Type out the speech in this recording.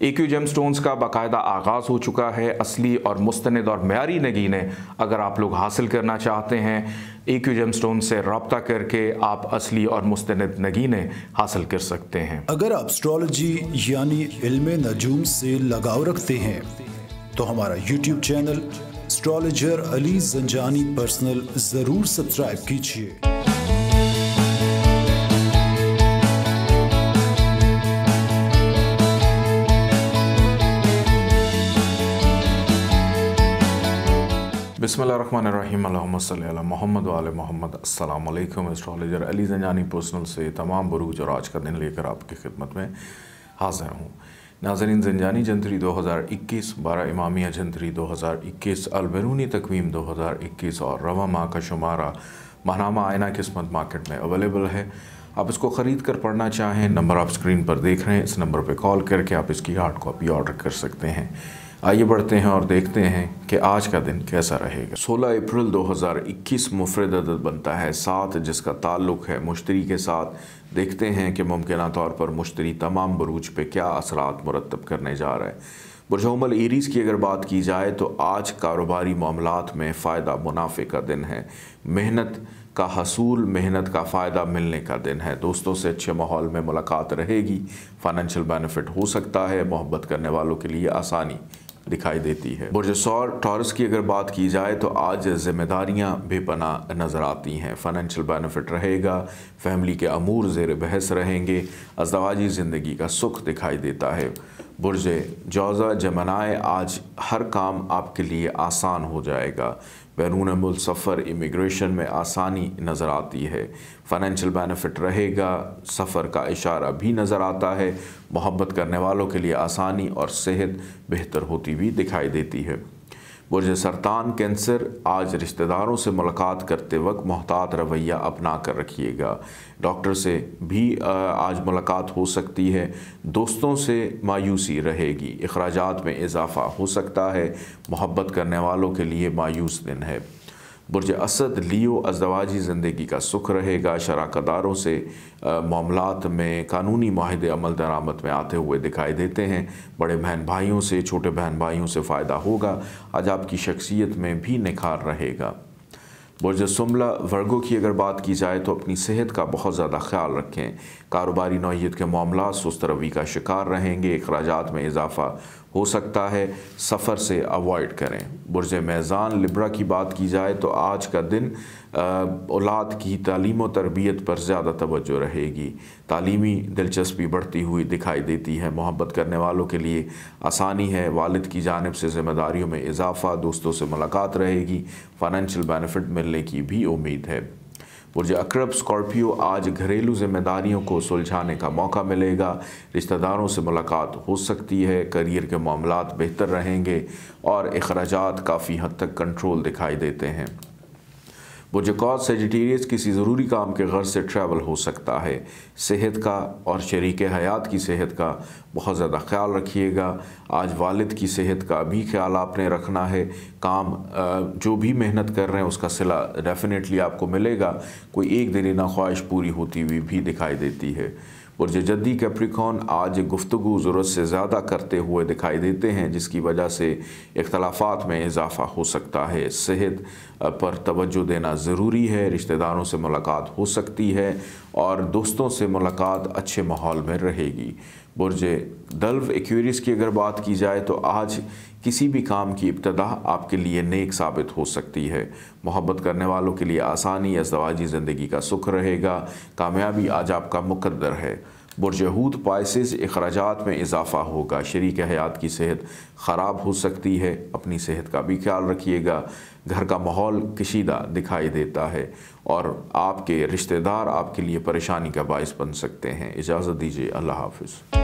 اے کیو gem stones کا باقاعدہ آغاز ہو چکا ہے، اصلی اور مستند اور معیاری نگینیں اگر آپ لوگ حاصل کرنا چاہتے ہیں، اے کیو جیم سٹون سے رابطہ کر کے آپ اصلی اور مستند نگینیں حاصل کر سکتے ہیں۔ اگر آپ اسٹرالوجی یعنی علم نجوم سے لگاؤ رکھتے ہیں، تو ہمارا YouTube channel astrologer Ali Zanjani personal ضرور سبسکرائب کیجیے۔ بسم اللہ الرحمن الرحیم اللہم صلی اللہ محمد و علیہ محمد السلام علیکم اسٹرالوجر علی زنجانی پرسنل سے تمام بروج اور آج کا دن لے کر آپ کی خدمت میں حاضر ہوں۔ ناظرین زنجانی، جنتری دو ہزار اکیس، بارہ امامیہ، جنتری دو ہزار اکیس، البرونی تقویم دو ہزار اکیس اور رواں ماہ کا شمارہ ماہنامہ آئینہ قسمت مارکیٹ میں اویلیبل ہے۔ آپ اس کو خرید کر پڑھنا چاہیں، نمبر آپ سکرین پر دیکھ رہے ہیں، اس نمبر پہ کال کر کے آپ اس کی ہارڈ کاپی آرڈر کر سکتے ہیں۔ آئیے بڑھتے ہیں اور دیکھتے ہیں کہ آج کا دن کیسا رہے گا۔ سولہ اپریل دو ہزار اکیس مفرد عدد بنتا ہے۔ سات جس کا تعلق ہے مشتری کے ساتھ، دیکھتے ہیں کہ ممکنہ طور پر مشتری تمام بروج پہ کیا اثرات مرتب کرنے جا رہا ہے برجعمل ایریز کی اگر بات کی جائے تو آج کاروباری معاملات میں فائدہ منافع کا دن ہے۔ محنت کا حصول، محنت کا فائدہ ملنے کا دن ہے۔ دوستوں سے اچھے ماحول میں ملاقات رہے گی۔ فائنینشل بینیفٹ ہو سکتا ہے۔ محبت کرنے والوں کے لیے آسانی دکھائی دیتی ہے۔ برج سور ٹورس کی اگر بات کی جائے تو آج ذمہ داریاں بے پناہ نظر آتی ہیں۔ فائنینشیل بینیفٹ رہے گا فیملی کے امور زیر بحث رہیں گے، ازدواجی زندگی کا سکھ دکھائی دیتا ہے۔ برج جوزہ جمنائے، آج ہر کام آپ کے لیے آسان ہو جائے گا۔ بیرون ملک سفر امیگریشن میں آسانی نظر آتی ہے۔ فائنینشل بینیفٹ رہے گا، سفر کا اشارہ بھی نظر آتا ہے۔ محبت کرنے والوں کے لیے آسانی اور صحت بہتر ہوتی بھی دکھائی دیتی ہے۔ برج سرطان کینسر آج رشتہ داروں سے ملاقات کرتے وقت محتاط رویہ اپنا کر رکھیے گا۔ ڈاکٹر سے بھی آج ملاقات ہو سکتی ہے، دوستوں سے مایوسی رہے گی۔ اخراجات میں اضافہ ہو سکتا ہے۔ محبت کرنے والوں کے لیے مایوس دن ہے۔ برج اسد، لیو ازدواجی زندگی کا سکھ رہے گا۔ شراکت داروں سے معاملات میں قانونی معاہدے عمل درآمد میں آتے ہوئے دکھائی دیتے ہیں۔ بڑے بہن بھائیوں سے، چھوٹے بہن بھائیوں سے فائدہ ہوگا۔ آج آپ کی شخصیت میں بھی نکھار رہے گا۔ برج سملہ ورگو کی اگر بات کی جائے تو اپنی صحت کا بہت زیادہ خیال رکھیں۔ کاروباری نوعیت کے معاملات، سست روی کا شکار رہیں گے۔ اخراجات میں اضافہ ہو سکتا ہے، سفر سے اوائڈ کریں۔ برج میزان، لبرا کی بات کی جائے تو آج کا دن اولاد کی تعلیم و تربیت پر زیادہ توجہ رہے گی۔ تعلیمی دلچسپی بڑھتی ہوئی دکھائی دیتی ہے۔ محبت کرنے والوں کے لیے آسانی ہے۔ والد کی جانب سے ذمہ داریوں میں اضافہ، دوستوں سے ملاقات رہے گی۔ فائنینشل بینیفٹ ملنے کی بھی امید ہے۔ برج اکرب سکارپیو آج گھریلو ذمہ داریوں کو سلجھانے کا موقع ملے گا۔ رشتہ داروں سے ملاقات ہو سکتی ہے، کریئر کے معاملات بہتر رہیں گے اور اخراجات کافی حد تک کنٹرول دکھائی دیتے ہیں۔ وہ بجکوت سیجیٹیریس کسی ضروری کام کے غرض سے ٹریول ہو سکتا ہے۔ صحت کا اور شریک حیات کی صحت کا بہت زیادہ خیال رکھیے گا۔ آج والد کی صحت کا بھی خیال آپ نے رکھنا ہے۔ کام جو بھی محنت کر رہے ہیں، اس کا صلہ ڈیفینیٹلی آپ کو ملے گا۔ کوئی ایک دن خواہش پوری ہوتی ہوئی بھی دکھائی دیتی ہے۔ برج جدی کیپریکون آج گفتگو ضرورت سے زیادہ کرتے ہوئے دکھائی دیتے ہیں، جس کی وجہ سے اختلافات میں اضافہ ہو سکتا ہے۔ صحت پر توجہ دینا ضروری ہے، رشتہ داروں سے ملاقات ہو سکتی ہے اور دوستوں سے ملاقات اچھے ماحول میں رہے گی۔ برج دلو ایکویریس کی اگر بات کی جائے تو آج کسی بھی کام کی ابتدا آپ کے لیے نیک ثابت ہو سکتی ہے۔ محبت کرنے والوں کے لیے آسانی ازدواجی زندگی کا سکھ رہے گا۔ کامیابی آج آپ کا مقدر ہے۔ برجہود پائسز اخراجات میں اضافہ ہوگا۔ شریک حیات کی صحت خراب ہو سکتی ہے۔ اپنی صحت کا بھی خیال رکھیے گا۔ گھر کا ماحول کشیدہ دکھائی دیتا ہے اور آپ کے رشتہ دار آپ کے لیے پریشانی کا باعث بن سکتے ہیں۔ اجازت دیجیے۔ اللہ حافظ۔